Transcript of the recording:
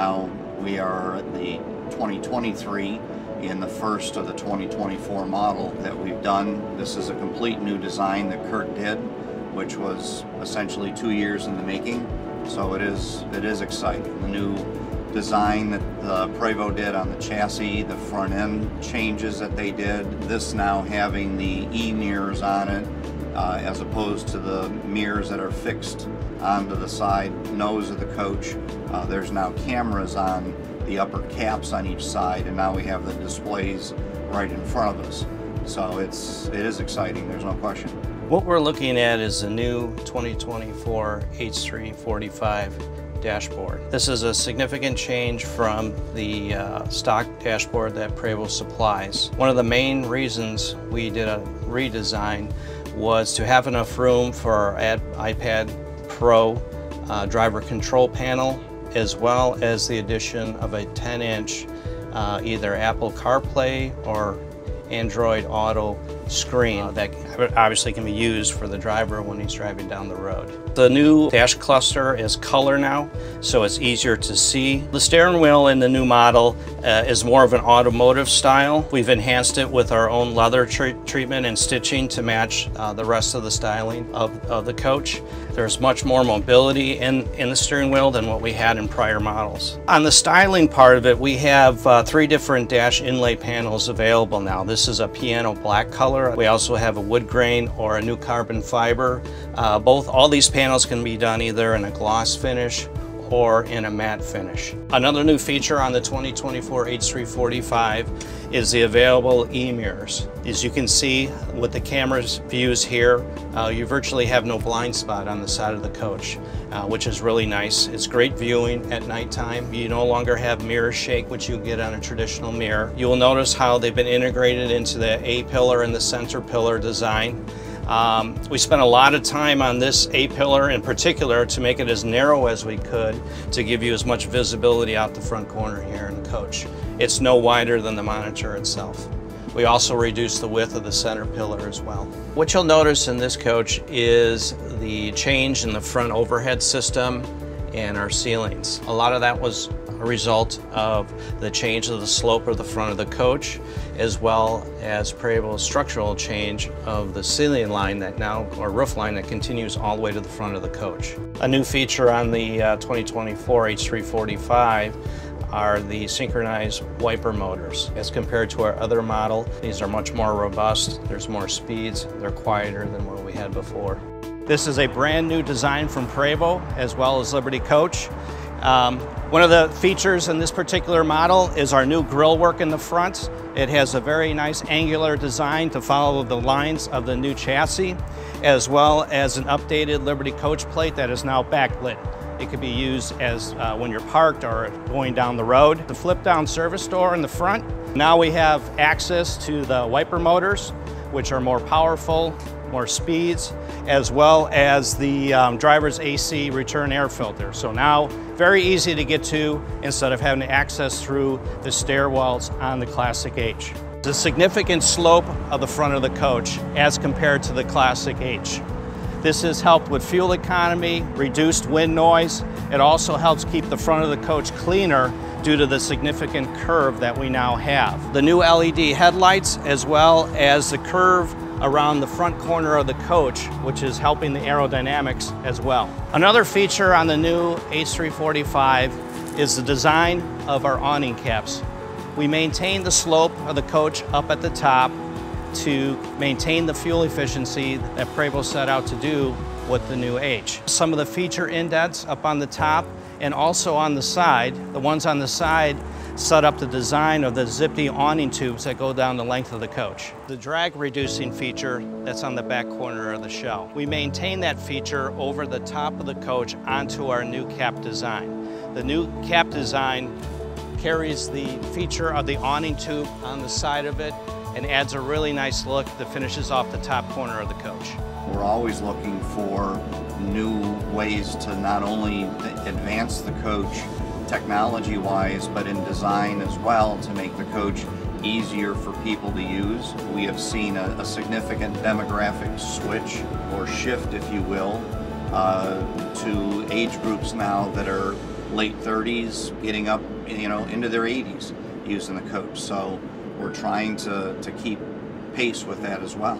now we are at the 2023 in the first of the 2024 model that we've done. This is a complete new design that Kurt did, which was essentially two years in the making. So it is it is exciting. The new design that the Prevost did on the chassis, the front end changes that they did, this now having the e-mirrors on it, uh, as opposed to the mirrors that are fixed onto the side nose of the coach. Uh, there's now cameras on the upper caps on each side, and now we have the displays right in front of us. So it's it is exciting. There's no question. What we're looking at is the new 2024 H345 dashboard. This is a significant change from the uh, stock dashboard that Prevost supplies. One of the main reasons we did a redesign was to have enough room for our iPad Pro uh, driver control panel as well as the addition of a 10 inch uh, either Apple CarPlay or Android Auto screen uh, that obviously can be used for the driver when he's driving down the road. The new dash cluster is color now, so it's easier to see. The steering wheel in the new model uh, is more of an automotive style. We've enhanced it with our own leather treatment and stitching to match uh, the rest of the styling of, of the coach. There's much more mobility in, in the steering wheel than what we had in prior models. On the styling part of it, we have uh, three different dash inlay panels available now. This is a piano black color. We also have a wood grain or a new carbon fiber. Uh, both, all these panels can be done either in a gloss finish or in a matte finish. Another new feature on the 2024 H345 is the available e-mirrors. As you can see with the camera's views here, uh, you virtually have no blind spot on the side of the coach, uh, which is really nice. It's great viewing at nighttime. You no longer have mirror shake, which you get on a traditional mirror. You will notice how they've been integrated into the A-pillar and the center pillar design. Um, we spent a lot of time on this A-pillar in particular to make it as narrow as we could to give you as much visibility out the front corner here in the coach. It's no wider than the monitor itself. We also reduced the width of the center pillar as well. What you'll notice in this coach is the change in the front overhead system and our ceilings. A lot of that was a result of the change of the slope of the front of the coach, as well as Prevost's structural change of the ceiling line that now, or roof line that continues all the way to the front of the coach. A new feature on the uh, 2024 H345 are the synchronized wiper motors. As compared to our other model, these are much more robust, there's more speeds, they're quieter than what we had before. This is a brand new design from Prevost as well as Liberty Coach. Um, one of the features in this particular model is our new grill work in the front. It has a very nice angular design to follow the lines of the new chassis, as well as an updated Liberty coach plate that is now backlit. It could be used as uh, when you're parked or going down the road. The flip down service door in the front. Now we have access to the wiper motors, which are more powerful, more speeds, as well as the um, driver's AC return air filter. So now very easy to get to instead of having to access through the stairwells on the Classic H. The significant slope of the front of the coach as compared to the Classic H. This has helped with fuel economy, reduced wind noise. It also helps keep the front of the coach cleaner due to the significant curve that we now have. The new LED headlights as well as the curve around the front corner of the coach, which is helping the aerodynamics as well. Another feature on the new H345 is the design of our awning caps. We maintain the slope of the coach up at the top to maintain the fuel efficiency that Prevost set out to do with the new H. Some of the feature indents up on the top and also on the side, the ones on the side set up the design of the Zippy awning tubes that go down the length of the coach. The drag reducing feature that's on the back corner of the shell. We maintain that feature over the top of the coach onto our new cap design. The new cap design carries the feature of the awning tube on the side of it and adds a really nice look that finishes off the top corner of the coach. We're always looking for new ways to not only advance the coach technology-wise, but in design as well to make the coach easier for people to use. We have seen a, a significant demographic switch or shift, if you will, uh, to age groups now that are late 30s, getting up, you know, into their 80s. using the coach. So we're trying to, to keep pace with that as well.